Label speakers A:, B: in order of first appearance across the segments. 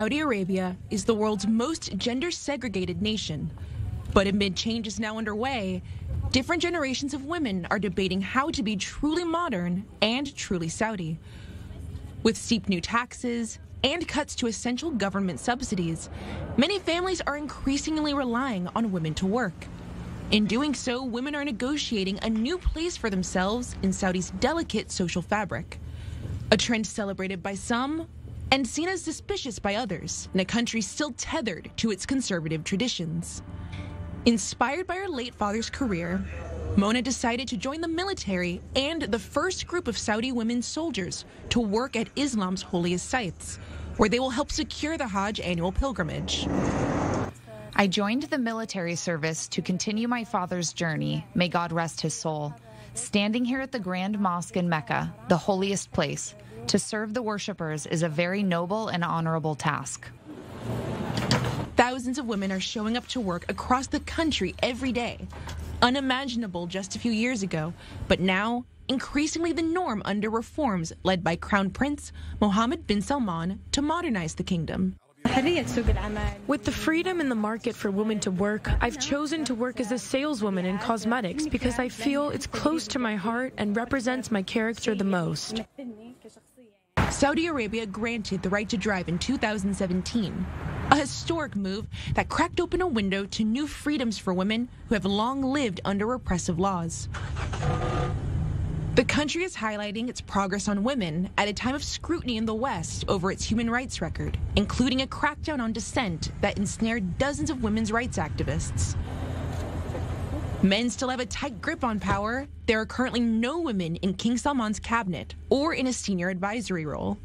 A: Saudi Arabia is the world's most gender segregated nation. But amid changes now underway, different generations of women are debating how to be truly modern and truly Saudi. With steep new taxes and cuts to essential government subsidies, many families are increasingly relying on women to work. In doing so, women are negotiating a new place for themselves in Saudi's delicate social fabric. A trend celebrated by some and seen as suspicious by others in a country still tethered to its conservative traditions. Inspired by her late father's career, Mona decided to join the military and the first group of Saudi women soldiers to work at Islam's holiest sites, where they will help secure the Hajj annual pilgrimage.
B: I joined the military service to continue my father's journey, may God rest his soul. Standing here at the Grand Mosque in Mecca, the holiest place, to serve the worshippers is a very noble and honorable task.
A: Thousands of women are showing up to work across the country every day. Unimaginable just a few years ago, but now increasingly the norm under reforms led by Crown Prince Mohammed bin Salman to modernize the kingdom.
C: With the freedom in the market for women to work, I've chosen to work as a saleswoman in cosmetics because I feel it's close to my heart and represents my character the most.
A: Saudi Arabia granted the right to drive in 2017, a historic move that cracked open a window to new freedoms for women who have long lived under repressive laws. The country is highlighting its progress on women at a time of scrutiny in the West over its human rights record, including a crackdown on dissent that ensnared dozens of women's rights activists. Men still have a tight grip on power. There are currently no women in King Salman's cabinet or in a senior advisory role.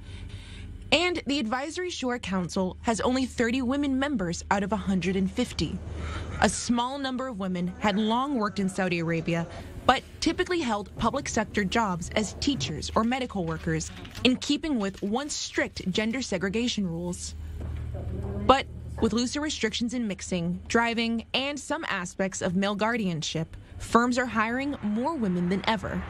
A: And the Advisory Shura Council has only 30 women members out of 150. A small number of women had long worked in Saudi Arabia, but typically held public sector jobs as teachers or medical workers, in keeping with once strict gender segregation rules. But with looser restrictions in mixing, driving, and some aspects of male guardianship, firms are hiring more women than ever.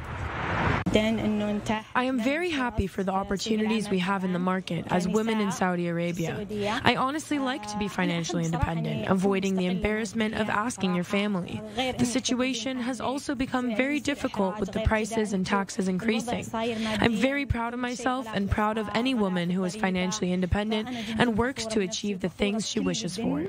C: I am very happy for the opportunities we have in the market as women in Saudi Arabia. I honestly like to be financially independent, avoiding the embarrassment of asking your family. The situation has also become very difficult with the prices and taxes increasing. I'm very proud of myself and proud of any woman who is financially independent and works to achieve the things she wishes for.